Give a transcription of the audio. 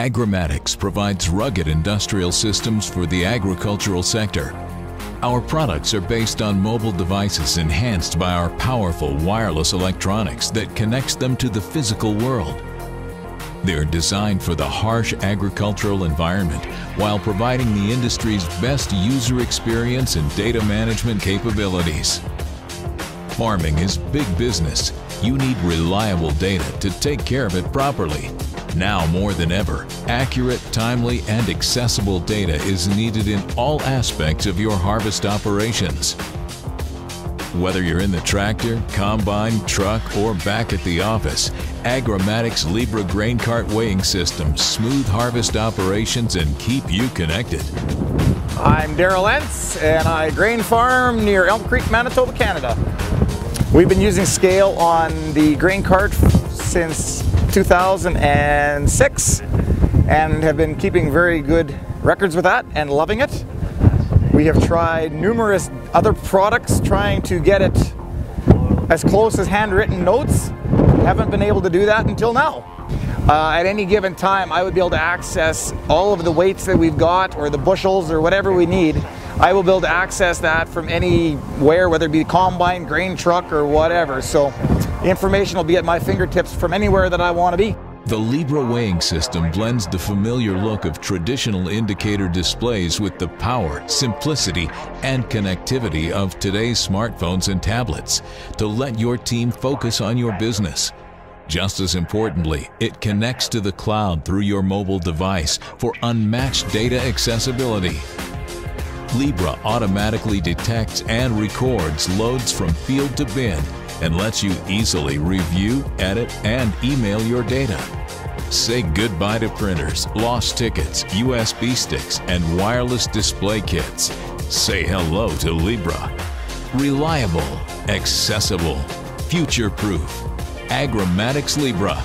Agrimatics provides rugged industrial systems for the agricultural sector. Our products are based on mobile devices enhanced by our powerful wireless electronics that connects them to the physical world. They're designed for the harsh agricultural environment while providing the industry's best user experience and data management capabilities. Farming is big business. You need reliable data to take care of it properly. Now more than ever, accurate, timely, and accessible data is needed in all aspects of your harvest operations. Whether you're in the tractor, combine, truck, or back at the office, Agrimatics Libra grain cart weighing systems smooth harvest operations and keep you connected. I'm Daryl Entz and I grain farm near Elm Creek, Manitoba, Canada. We've been using scale on the grain cart since 2006 and have been keeping very good records with that and loving it. We have tried numerous other products trying to get it as close as handwritten notes. Haven't been able to do that until now. Uh, at any given time, I would be able to access all of the weights that we've got or the bushels or whatever we need. I will be able to access that from anywhere, whether it be combine, grain truck, or whatever. So the information will be at my fingertips from anywhere that I want to be. The Libra weighing system blends the familiar look of traditional indicator displays with the power, simplicity, and connectivity of today's smartphones and tablets to let your team focus on your business. Just as importantly, it connects to the cloud through your mobile device for unmatched data accessibility. Libra automatically detects and records loads from field to bin and lets you easily review, edit, and email your data. Say goodbye to printers, lost tickets, USB sticks, and wireless display kits. Say hello to Libra. Reliable, accessible, future-proof. Agrimatics Libra.